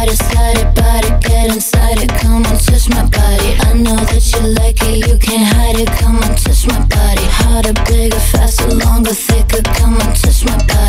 body, slide it, body, get inside it. Come on, touch my body. I know that you like it, you can't hide it. Come on, touch my body. Harder, bigger, faster, longer, thicker. Come on, touch my body.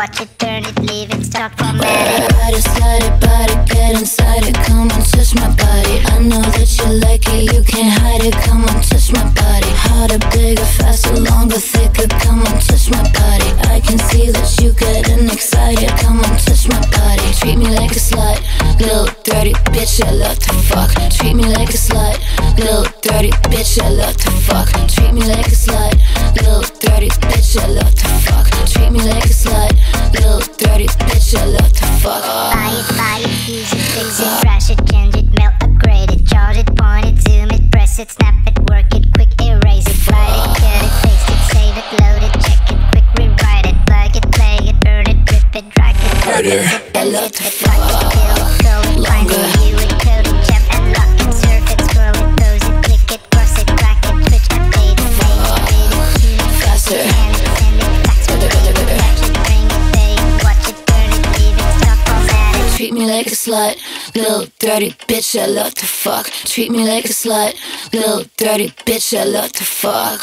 Watch it, turn it, leave it, stop, format it. Body, it, body, get inside it. Come on, touch my body. I know that you like it, you can't hide it. Come on, touch my body. Harder, bigger, faster, longer, thicker. Come on, touch my body. I can see that you getting excited. Come on, touch my body. Treat me like a slut, little dirty bitch. I love to fuck. Treat me like dirty bitch. I love to fuck. Buy it, buy it, use it, fix it, trash it, change it, melt, upgrade it, charge it, point it, zoom it, press it, snap it, work it, quick erase it, write it, cut it, paste it, save it, load it, check it, quick rewrite it, plug it, play it, burn it, rip it, drag it, drop it, I love to it, slut, little dirty bitch. I love to fuck. Treat me like a slut, little dirty bitch. I love to fuck.